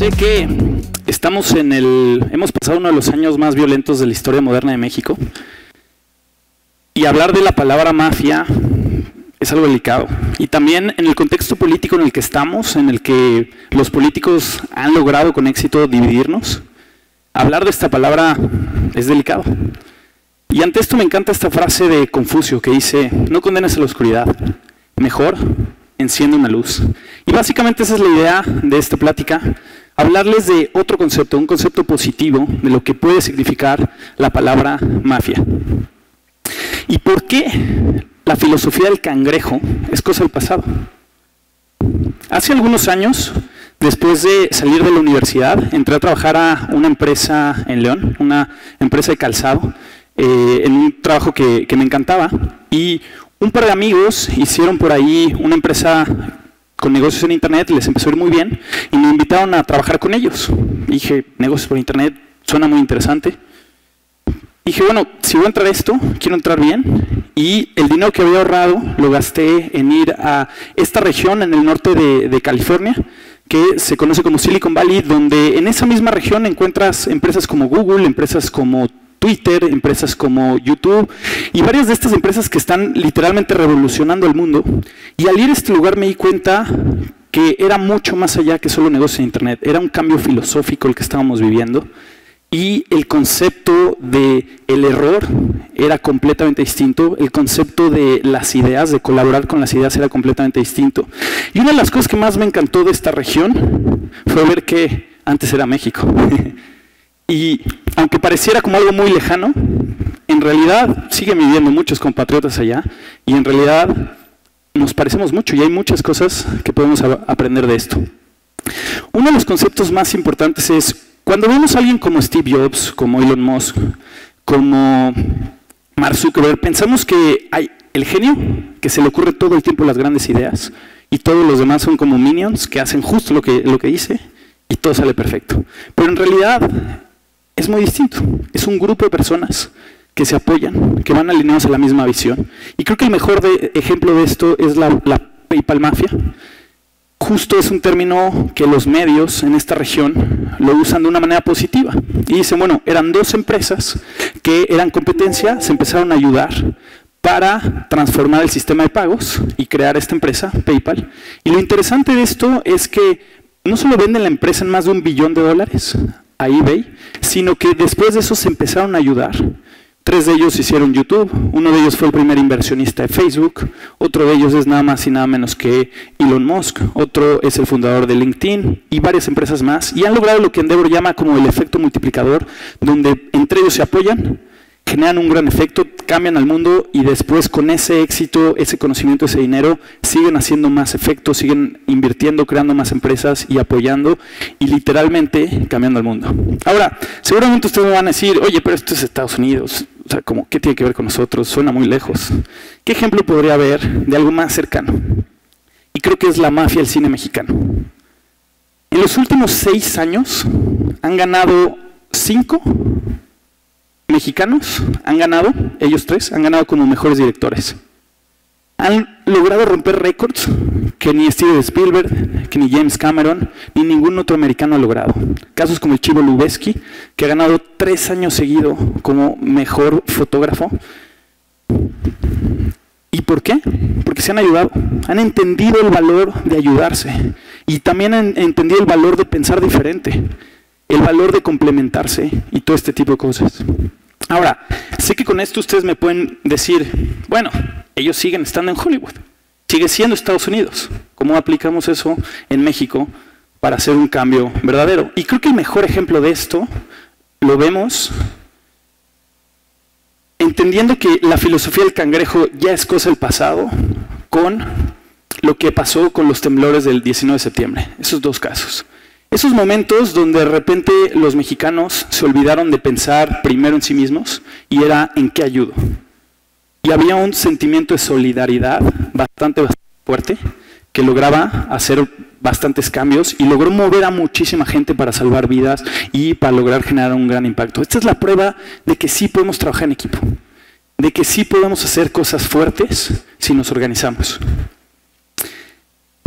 sé que estamos en el. Hemos pasado uno de los años más violentos de la historia moderna de México. Y hablar de la palabra mafia es algo delicado. Y también en el contexto político en el que estamos, en el que los políticos han logrado con éxito dividirnos, hablar de esta palabra es delicado. Y ante esto me encanta esta frase de Confucio que dice, no condenes a la oscuridad, mejor enciende una luz. Y básicamente esa es la idea de esta plática, hablarles de otro concepto, un concepto positivo de lo que puede significar la palabra mafia. ¿Y por qué la filosofía del cangrejo es cosa del pasado? Hace algunos años, después de salir de la universidad, entré a trabajar a una empresa en León, una empresa de calzado, eh, en un trabajo que, que me encantaba. Y un par de amigos hicieron por ahí una empresa con negocios en Internet, les empezó a ir muy bien y me invitaron a trabajar con ellos. dije, negocios por Internet, suena muy interesante. dije, bueno, si voy a entrar esto, quiero entrar bien. Y el dinero que había ahorrado lo gasté en ir a esta región en el norte de, de California, que se conoce como Silicon Valley, donde en esa misma región encuentras empresas como Google, empresas como Twitter, empresas como YouTube y varias de estas empresas que están literalmente revolucionando el mundo. Y al ir a este lugar me di cuenta que era mucho más allá que solo negocio de Internet, era un cambio filosófico el que estábamos viviendo y el concepto de el error era completamente distinto, el concepto de las ideas, de colaborar con las ideas era completamente distinto. Y una de las cosas que más me encantó de esta región fue ver que antes era México. Y aunque pareciera como algo muy lejano, en realidad siguen viviendo muchos compatriotas allá y en realidad nos parecemos mucho y hay muchas cosas que podemos aprender de esto. Uno de los conceptos más importantes es cuando vemos a alguien como Steve Jobs, como Elon Musk, como Mark Zuckerberg, pensamos que hay el genio que se le ocurre todo el tiempo las grandes ideas y todos los demás son como minions que hacen justo lo que, lo que dice y todo sale perfecto. Pero en realidad es muy distinto. Es un grupo de personas que se apoyan, que van alineados a la misma visión. Y creo que el mejor ejemplo de esto es la, PayPal Mafia. Justo es un término que los medios en esta región lo usan de una manera positiva. Y dicen, bueno, eran dos empresas que eran competencia, se empezaron a ayudar para transformar el sistema de pagos y crear esta empresa, PayPal. Y lo interesante de esto es que no solo venden la empresa en más de un billón de dólares, a eBay, sino que después de eso se empezaron a ayudar. Tres de ellos hicieron YouTube, uno de ellos fue el primer inversionista de Facebook, otro de ellos es nada más y nada menos que Elon Musk, otro es el fundador de LinkedIn y varias empresas más, y han logrado lo que Endeavor llama como el efecto multiplicador, donde entre ellos se apoyan generan un gran efecto, cambian al mundo y después con ese éxito, ese conocimiento, ese dinero, siguen haciendo más efecto, siguen invirtiendo, creando más empresas y apoyando y literalmente cambiando al mundo. Ahora, seguramente ustedes me van a decir, oye, pero esto es Estados Unidos, o sea, ¿qué tiene que ver con nosotros? Suena muy lejos. ¿Qué ejemplo podría haber de algo más cercano? Y creo que es la mafia del cine mexicano. En los últimos seis años han ganado cinco mexicanos han ganado, ellos tres, han ganado como mejores directores. Han logrado romper récords que ni Steven Spielberg, que ni James Cameron, ni ningún otro americano ha logrado. Casos como el Chivo Lubeski, que ha ganado tres años seguido como mejor fotógrafo. ¿Y por qué? Porque se han ayudado, han entendido el valor de ayudarse y también han entendido el valor de pensar diferente, el valor de complementarse y todo este tipo de cosas. Ahora, sé que con esto ustedes me pueden decir, bueno, ellos siguen estando en Hollywood, sigue siendo Estados Unidos. ¿Cómo aplicamos eso en México para hacer un cambio verdadero? Y creo que el mejor ejemplo de esto lo vemos entendiendo que la filosofía del cangrejo ya es cosa del pasado con lo que pasó con los temblores del 19 de septiembre, esos dos casos. Esos momentos donde de repente los mexicanos se olvidaron de pensar primero en sí mismos y era en qué ayudo. Y había un sentimiento de solidaridad bastante, bastante fuerte que lograba hacer bastantes cambios y logró mover a muchísima gente para salvar vidas y para lograr generar un gran impacto. Esta es la prueba de que sí podemos trabajar en equipo, de que sí podemos hacer cosas fuertes si nos organizamos.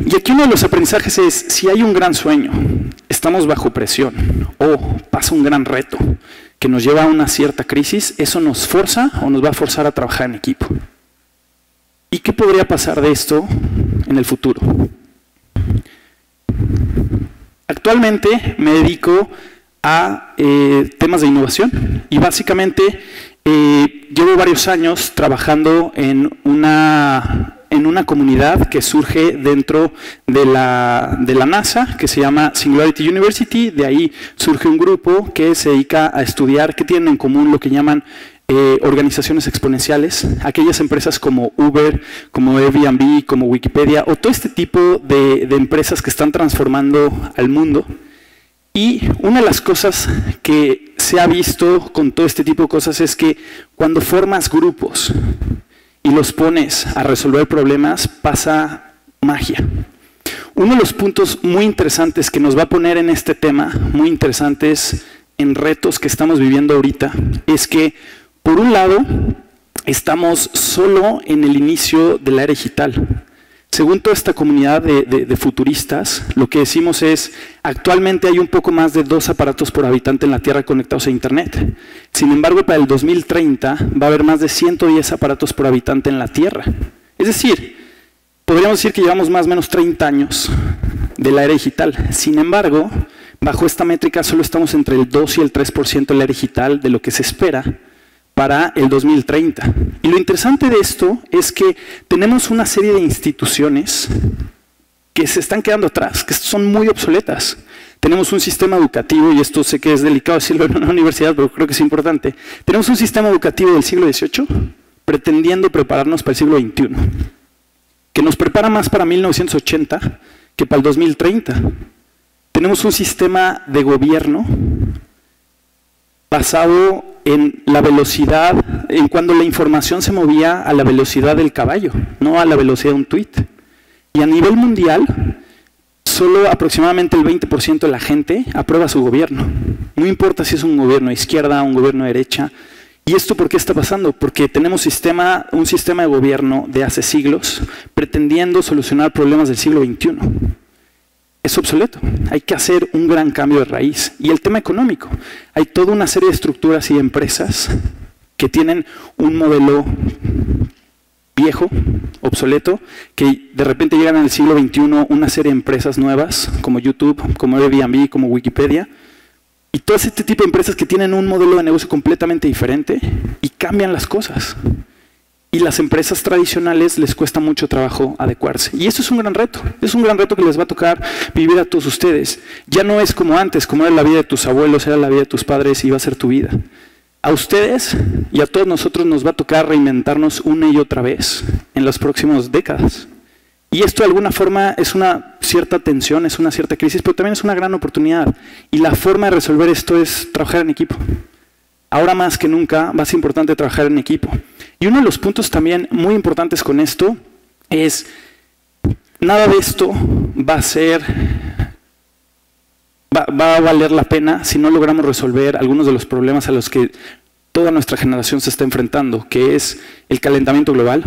Y aquí uno de los aprendizajes es, si hay un gran sueño, estamos bajo presión o pasa un gran reto que nos lleva a una cierta crisis, eso nos forza o nos va a forzar a trabajar en equipo. ¿Y qué podría pasar de esto en el futuro? Actualmente me dedico a eh, temas de innovación y básicamente eh, llevo varios años trabajando en una, en una comunidad que surge dentro de la, de la NASA, que se llama Singularity University. De ahí surge un grupo que se dedica a estudiar qué tienen en común lo que llaman eh, organizaciones exponenciales, aquellas empresas como Uber, como Airbnb, como Wikipedia, o todo este tipo de, de empresas que están transformando al mundo. Y una de las cosas que se ha visto con todo este tipo de cosas es que cuando formas grupos y los pones a resolver problemas, pasa magia. Uno de los puntos muy interesantes que nos va a poner en este tema, muy interesantes en retos que estamos viviendo ahorita, es que, por un lado, estamos solo en el inicio de la era digital. Según toda esta comunidad de, futuristas, lo que decimos es, actualmente hay un poco más de dos aparatos por habitante en la Tierra conectados a Internet. Sin embargo, para el 2030 va a haber más de 110 aparatos por habitante en la Tierra. Es decir, podríamos decir que llevamos más o menos 30 años de la era digital. Sin embargo, bajo esta métrica solo estamos entre el 2 y el 3% de la era digital de lo que se espera para el 2030. Y lo interesante de esto es que tenemos una serie de instituciones que se están quedando atrás, que son muy obsoletas. Tenemos un sistema educativo, y esto sé que es delicado decirlo en una universidad, pero creo que es importante. Tenemos un sistema educativo del siglo XVIII pretendiendo prepararnos para el siglo XXI, que nos prepara más para 1980 que para el 2030. Tenemos un sistema de gobierno basado en la velocidad, en cuando la información se movía a la velocidad del caballo, no a la velocidad de un tweet. Y a nivel mundial, solo aproximadamente el 20% de la gente aprueba su gobierno. No importa si es un gobierno de izquierda, un gobierno de derecha. ¿Y esto por qué está pasando? Porque tenemos un sistema de gobierno de hace siglos pretendiendo solucionar problemas del siglo XXI es obsoleto. Hay que hacer un gran cambio de raíz. Y el tema económico. Hay toda una serie de estructuras y empresas que tienen un modelo viejo, obsoleto, que de repente llegan en el siglo XXI una serie de empresas nuevas, como YouTube, como Airbnb, como Wikipedia, y todo este tipo de empresas que tienen un modelo de negocio completamente diferente y cambian las cosas y las empresas tradicionales les cuesta mucho trabajo adecuarse. Y eso es un gran reto, es un gran reto que les va a tocar vivir a todos ustedes. Ya no es como antes, como era la vida de tus abuelos, era la vida de tus padres y va a ser tu vida. A ustedes y a todos nosotros nos va a tocar reinventarnos una y otra vez en las próximas décadas. Y esto de alguna forma es una cierta tensión, es una cierta crisis, pero también es una gran oportunidad. Y la forma de resolver esto es trabajar en equipo. Ahora más que nunca va a ser importante trabajar en equipo. Y uno de los puntos también muy importantes con esto es, nada de esto va a ser, va, a valer la pena si no logramos resolver algunos de los problemas a los que toda nuestra generación se está enfrentando, que es el calentamiento global.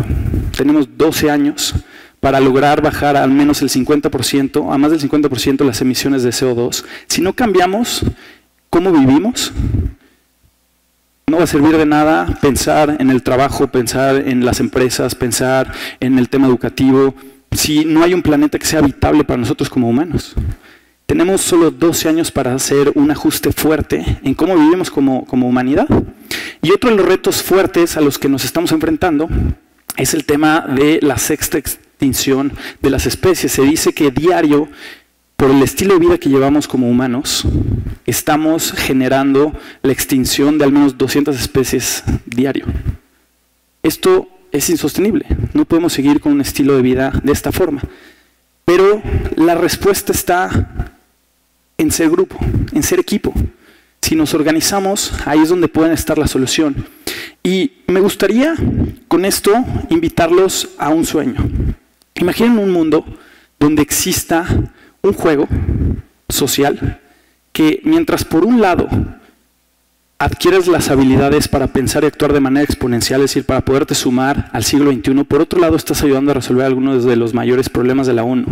Tenemos 12 años para lograr bajar al menos el 50%, a más del 50% las emisiones de CO2. Si no cambiamos cómo vivimos, no va a servir de nada pensar en el trabajo, pensar en las empresas, pensar en el tema educativo, si no hay un planeta que sea habitable para nosotros como humanos. Tenemos solo 12 años para hacer un ajuste fuerte en cómo vivimos como, como humanidad. Y otro de los retos fuertes a los que nos estamos enfrentando es el tema de la sexta extinción de las especies. Se dice que diario por el estilo de vida que llevamos como humanos, estamos generando la extinción de al menos 200 especies diario. Esto es insostenible, no podemos seguir con un estilo de vida de esta forma. Pero la respuesta está en ser grupo, en ser equipo. Si nos organizamos, ahí es donde puede estar la solución. Y me gustaría con esto invitarlos a un sueño. Imaginen un mundo donde exista un juego social que mientras por un lado adquieres las habilidades para pensar y actuar de manera exponencial, es decir, para poderte sumar al siglo XXI, por otro lado estás ayudando a resolver algunos de los mayores problemas de la ONU,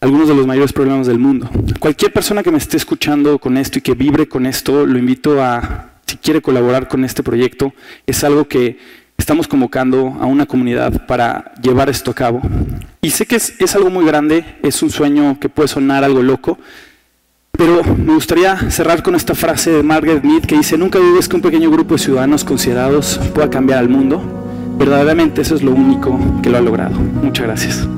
algunos de los mayores problemas del mundo. Cualquier persona que me esté escuchando con esto y que vibre con esto, lo invito a, si quiere colaborar con este proyecto, es algo que estamos convocando a una comunidad para llevar esto a cabo. Y sé que es, algo muy grande, es un sueño que puede sonar algo loco, pero me gustaría cerrar con esta frase de Margaret Mead que dice, nunca dudes que un pequeño grupo de ciudadanos considerados pueda cambiar al mundo. Verdaderamente eso es lo único que lo ha logrado. Muchas gracias.